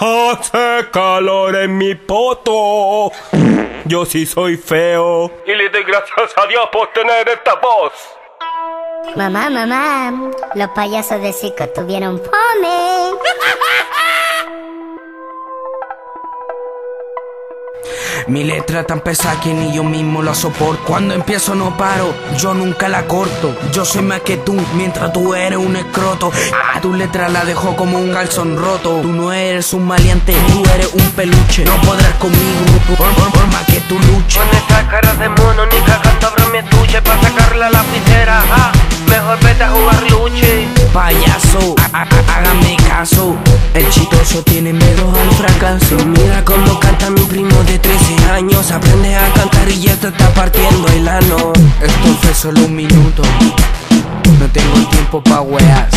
Hace calor en mi poto. Yo sí soy feo. Y le doy gracias a Dios por tener esta voz. Mamá, mamá, los payasos de circo tuvieron fome. Mi letra tan pesada que ni yo mismo la soporto. Cuando empiezo no paro, yo nunca la corto. Yo soy más que tú, mientras tú eres un escroto. A tu letra la dejo como un calzón roto. Tú no eres un maleante, tú eres un peluche. No podrás conmigo, por, por- por más que tú luches. Con esta cara de mono ni cagando abro mi estuche Pa' sacar la lapicera, ah, Mejor vete a jugar luche Payaso, há- há- hágame caso. Chistoso tiene miedo al fracaso. Mira cómo canta mi primo de 13 años Aprende a cantar y ya te está partiendo el ano Esto fue solo un minuto. No tengo tiempo pa' weas.